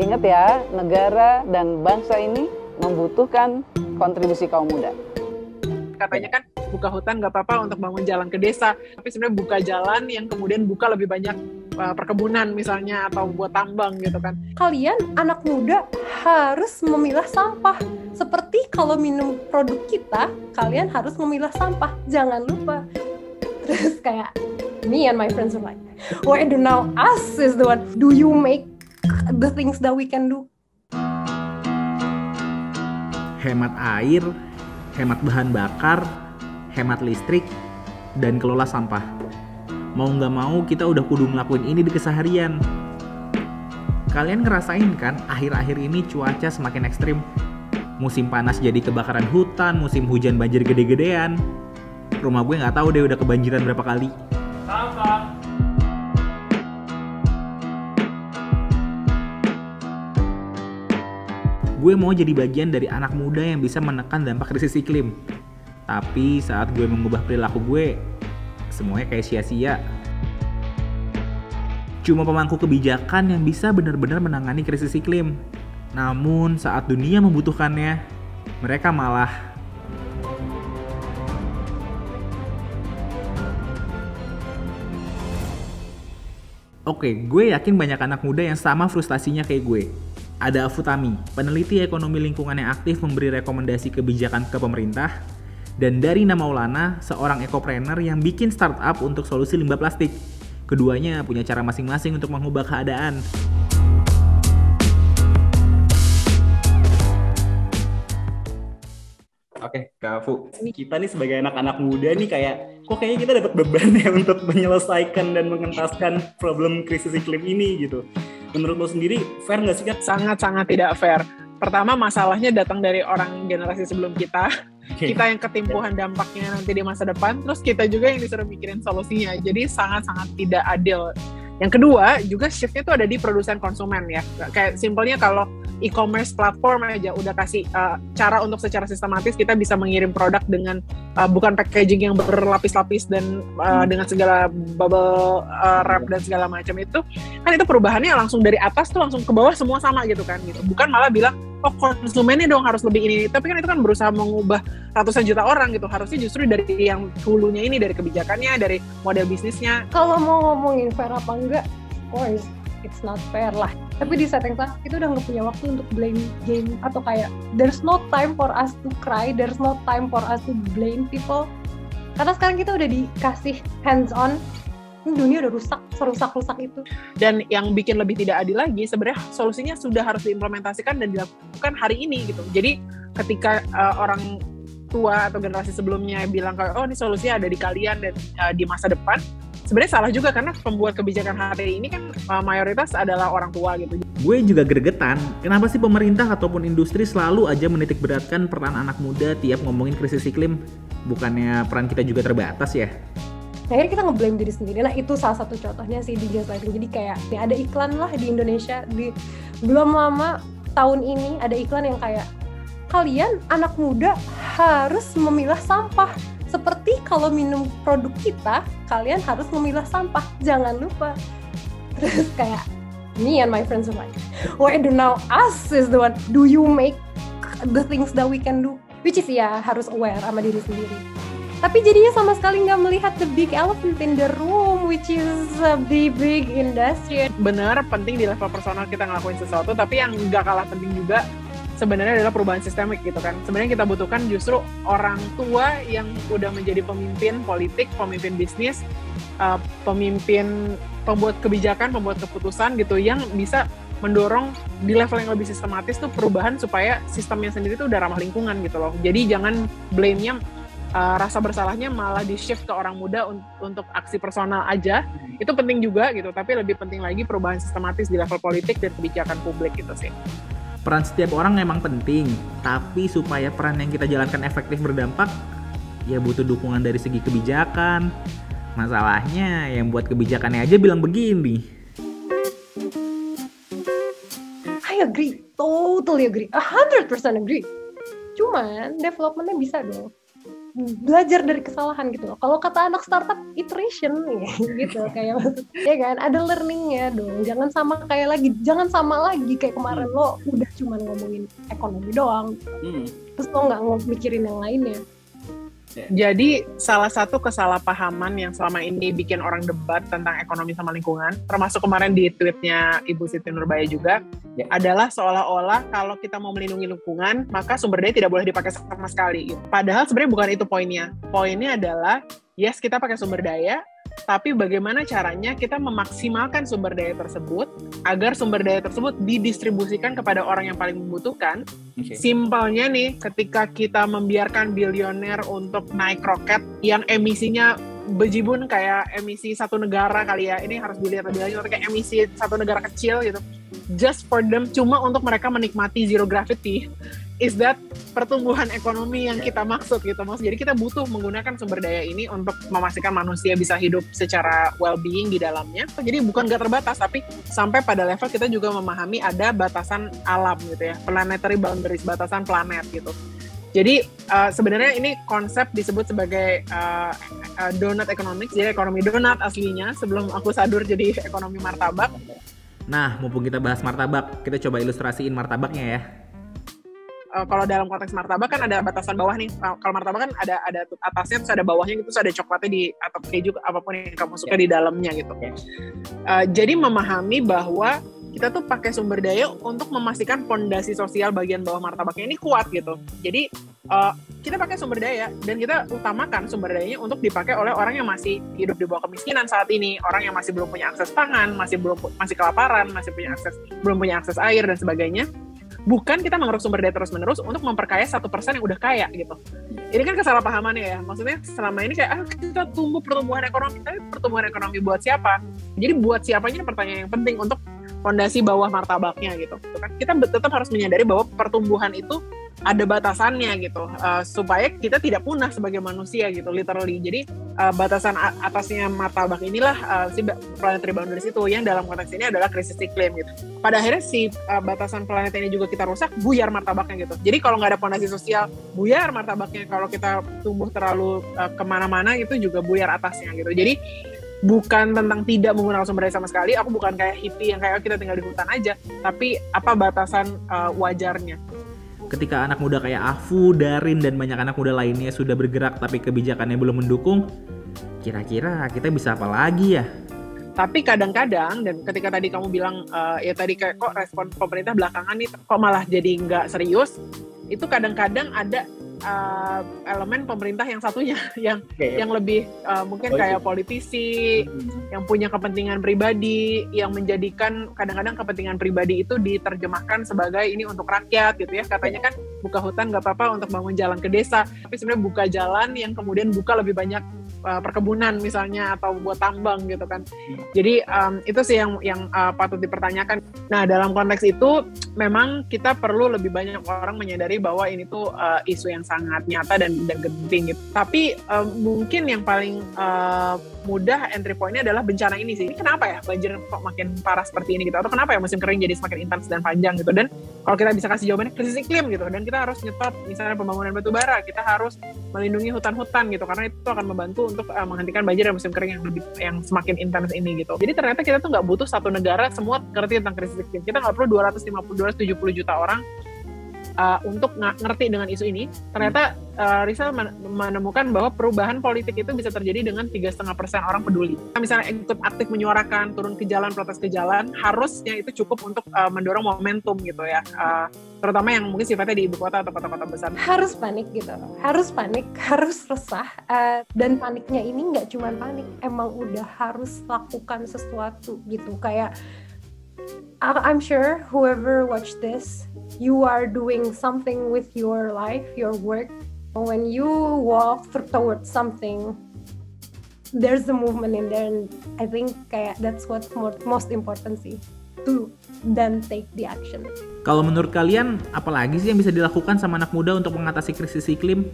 Ingat ya, negara dan bangsa ini membutuhkan kontribusi kaum muda. Katanya kan buka hutan nggak apa-apa untuk bangun jalan ke desa, tapi sebenarnya buka jalan yang kemudian buka lebih banyak uh, perkebunan misalnya atau buat tambang gitu kan. Kalian anak muda harus memilah sampah. Seperti kalau minum produk kita, kalian harus memilah sampah. Jangan lupa. Terus kayak me and my friends are like, why do now us is the one? Do you make the things that we can do? Hemat air, hemat bahan bakar, hemat listrik, dan kelola sampah. Mau nggak mau kita udah kudu ngelakuin ini di keseharian. Kalian ngerasain kan akhir-akhir ini cuaca semakin ekstrim? Musim panas jadi kebakaran hutan, musim hujan banjir gede-gedean. Rumah gue nggak tahu deh udah kebanjiran berapa kali. Gue mau jadi bagian dari anak muda yang bisa menekan dampak krisis iklim. Tapi saat gue mengubah perilaku gue, semuanya kayak sia-sia. Cuma pemangku kebijakan yang bisa benar-benar menangani krisis iklim. Namun saat dunia membutuhkannya, mereka malah Oke, gue yakin banyak anak muda yang sama frustasinya kayak gue. Ada Afutami, peneliti ekonomi lingkungan yang aktif memberi rekomendasi kebijakan ke pemerintah. Dan dari Nama Maulana, seorang ekopreneur yang bikin startup untuk solusi limbah plastik. Keduanya punya cara masing-masing untuk mengubah keadaan. Oke, Kak Fu, kita nih sebagai anak-anak muda nih kayak, kok kayaknya kita dapat beban ya untuk menyelesaikan dan mengentaskan problem krisis iklim ini gitu menurut lo sendiri fair nggak sih kan? Sangat-sangat tidak fair. Pertama masalahnya datang dari orang generasi sebelum kita, kita yang ketimpuhan dampaknya nanti di masa depan, terus kita juga yang disuruh mikirin solusinya. Jadi sangat-sangat tidak adil. Yang kedua juga shiftnya tuh ada di produsen konsumen ya. Kayak simpelnya kalau e-commerce platform aja. Udah kasih uh, cara untuk secara sistematis kita bisa mengirim produk dengan uh, bukan packaging yang berlapis-lapis dan uh, dengan segala bubble uh, wrap dan segala macam itu. Kan itu perubahannya langsung dari atas tuh langsung ke bawah semua sama gitu kan gitu. Bukan malah bilang oh konsumennya dong harus lebih ini. Tapi kan itu kan berusaha mengubah ratusan juta orang gitu. Harusnya justru dari yang hulunya ini dari kebijakannya dari model bisnisnya. Kalau mau ngomongin fair apa enggak of course it's not fair lah. Tapi di saat kita udah nggak punya waktu untuk blame game atau kayak there's no time for us to cry there's no time for us to blame people. Karena sekarang kita udah dikasih hands on dunia udah rusak serusak-rusak itu. Dan yang bikin lebih tidak adil lagi sebenarnya solusinya sudah harus diimplementasikan dan dilakukan hari ini gitu. Jadi ketika uh, orang tua atau generasi sebelumnya bilang kalau oh ini solusinya ada di kalian dan uh, di masa depan sebenarnya salah juga karena pembuat kebijakan hari ini kan uh, mayoritas adalah orang tua gitu. Gue juga gregetan, kenapa sih pemerintah ataupun industri selalu aja menitik beratkan peran anak muda tiap ngomongin krisis iklim? Bukannya peran kita juga terbatas ya? Nah, akhirnya kita ngeblame diri sendiri. Nah itu salah satu contohnya sih di gaslighting. Jadi kayak ya ada iklan lah di Indonesia di belum lama tahun ini ada iklan yang kayak kalian anak muda harus memilah sampah seperti kalau minum produk kita, kalian harus memilah sampah. Jangan lupa. Terus kayak me and my friends are like, why do now us is the one? Do you make the things that we can do? Which is ya harus aware sama diri sendiri. Tapi jadinya sama sekali nggak melihat the big elephant in the room, which is the big industry. Bener, penting di level personal kita ngelakuin sesuatu, tapi yang nggak kalah penting juga sebenarnya adalah perubahan sistemik gitu kan. Sebenarnya kita butuhkan justru orang tua yang udah menjadi pemimpin politik, pemimpin bisnis, uh, pemimpin pembuat kebijakan, pembuat keputusan gitu yang bisa mendorong di level yang lebih sistematis tuh perubahan supaya sistemnya sendiri tuh udah ramah lingkungan gitu loh. Jadi jangan blame-nya uh, rasa bersalahnya malah di shift ke orang muda un untuk aksi personal aja. Itu penting juga gitu, tapi lebih penting lagi perubahan sistematis di level politik dan kebijakan publik gitu sih peran setiap orang memang penting, tapi supaya peran yang kita jalankan efektif berdampak, ya butuh dukungan dari segi kebijakan. Masalahnya yang buat kebijakannya aja bilang begini. I agree, totally agree, a hundred percent agree. Cuman developmentnya bisa dong. Belajar dari kesalahan gitu loh. Kalau kata anak startup iteration gitu kayak ya kan ada learningnya dong. Jangan sama kayak lagi, jangan sama lagi kayak kemarin lo udah cuma ngomongin ekonomi doang. Hmm. Terus lo nggak ngomong mikirin yang lainnya. Jadi salah satu kesalahpahaman yang selama ini bikin orang debat tentang ekonomi sama lingkungan, termasuk kemarin di tweetnya Ibu Siti Nurbaya juga, Ya. adalah seolah-olah kalau kita mau melindungi lingkungan, maka sumber daya tidak boleh dipakai sama sekali. Padahal sebenarnya bukan itu poinnya. Poinnya adalah, yes kita pakai sumber daya, tapi bagaimana caranya kita memaksimalkan sumber daya tersebut agar sumber daya tersebut didistribusikan kepada orang yang paling membutuhkan Oke. Simpelnya nih, ketika kita membiarkan bilioner untuk naik roket yang emisinya bejibun kayak emisi satu negara kali ya, ini harus dilihat lebih lanjut kayak emisi satu negara kecil gitu, just for them cuma untuk mereka menikmati zero gravity, is that pertumbuhan ekonomi yang kita maksud gitu mas. Jadi kita butuh menggunakan sumber daya ini untuk memastikan manusia bisa hidup secara well-being di dalamnya. Jadi bukan nggak terbatas, tapi sampai pada level kita juga memahami ada batasan alam gitu ya, planetary boundaries, batasan planet gitu. Jadi uh, sebenarnya ini konsep disebut sebagai uh, uh, donut economics, jadi ekonomi donat aslinya sebelum aku sadur jadi ekonomi martabak. Nah, mumpung kita bahas martabak, kita coba ilustrasiin martabaknya ya. Uh, kalau dalam konteks martabak kan ada batasan bawah nih. Kalau martabak kan ada ada atasnya terus ada bawahnya gitu, terus ada coklatnya di atau keju apa pun yang kamu suka di dalamnya gitu. Uh, jadi memahami bahwa kita tuh pakai sumber daya untuk memastikan fondasi sosial bagian bawah martabaknya ini kuat gitu. Jadi uh, kita pakai sumber daya dan kita utamakan sumber dayanya untuk dipakai oleh orang yang masih hidup di bawah kemiskinan saat ini, orang yang masih belum punya akses pangan, masih belum masih kelaparan, masih punya akses belum punya akses air dan sebagainya. Bukan kita mengeruk sumber daya terus-menerus untuk memperkaya satu persen yang udah kaya gitu. Ini kan kesalahpahamannya ya. Maksudnya selama ini kayak ah kita tumbuh pertumbuhan ekonomi, tapi pertumbuhan ekonomi buat siapa? Jadi buat siapanya pertanyaan yang penting untuk fondasi bawah martabaknya gitu. Gitu kan. Kita tetap harus menyadari bahwa pertumbuhan itu ada batasannya gitu uh, supaya kita tidak punah sebagai manusia gitu literally. Jadi uh, batasan atasnya martabak inilah uh, si planetary boundaries itu yang dalam konteks ini adalah krisis iklim gitu. Pada akhirnya si uh, batasan planet ini juga kita rusak, buyar martabaknya gitu. Jadi kalau nggak ada fondasi sosial, buyar martabaknya. Kalau kita tumbuh terlalu uh, ke mana-mana itu juga buyar atasnya gitu. Jadi bukan tentang tidak menggunakan sumber daya sama sekali. Aku bukan kayak hippie yang kayak "Oh, kita tinggal di hutan aja, tapi apa batasan uh, wajarnya. Ketika anak muda kayak Afu, Darin, dan banyak anak muda lainnya sudah bergerak tapi kebijakannya belum mendukung, kira-kira kita bisa apa lagi ya? Tapi kadang-kadang dan ketika tadi kamu bilang eh, ya tadi kayak kok respon pemerintah belakangan nih kok malah jadi nggak serius, itu kadang-kadang ada eh, elemen pemerintah yang satunya yang Oke. yang lebih eh, mungkin Oh, kayak itu. politisi yang punya kepentingan pribadi yang menjadikan kadang-kadang kepentingan pribadi itu diterjemahkan sebagai ini untuk rakyat gitu ya katanya kan buka hutan nggak apa-apa untuk bangun jalan ke desa tapi sebenarnya buka jalan yang kemudian buka lebih banyak uh, perkebunan misalnya atau buat tambang gitu kan jadi um, itu sih yang yang uh, patut dipertanyakan nah dalam konteks itu memang kita perlu lebih banyak orang menyadari bahwa ini tuh uh, isu yang sangat nyata dan dan genting gitu tapi um, mungkin yang paling uh, mudah entry point-nya adalah bencana ini sih. Ini kenapa ya banjir kok makin parah seperti ini gitu? Atau kenapa ya musim kering jadi semakin intens dan panjang gitu? Dan kalau kita bisa kasih jawabannya krisis iklim gitu. Dan kita harus nyetop misalnya pembangunan batu bara. Kita harus melindungi hutan-hutan gitu karena itu akan membantu untuk uh, menghentikan banjir dan musim kering yang lebih yang semakin intens ini gitu. Jadi ternyata kita tuh nggak butuh satu negara semua ngerti tentang krisis iklim. Kita nggak perlu 250 270 juta orang uh, untuk ngerti dengan isu ini. Ternyata uh, men- menemukan bahwa perubahan politik itu bisa terjadi dengan tiga setengah persen orang peduli. Misalnya ikut aktif menyuarakan, turun ke jalan, protes ke jalan, harusnya itu cukup untuk uh, mendorong momentum gitu ya. Uh, terutama yang mungkin sifatnya di ibu kota atau kota-kota besar. harus panik gitu harus panik harus resah Eh, dan paniknya ini nggak cuma panik emang udah harus lakukan sesuatu gitu kayak I'm sure whoever watch this you are doing something with your life your work when you walk towards something there's a movement in there and I think kayak that's what more, most important sih to then take the action Kalau menurut kalian, apalagi sih yang bisa dilakukan sama anak muda untuk mengatasi krisis iklim?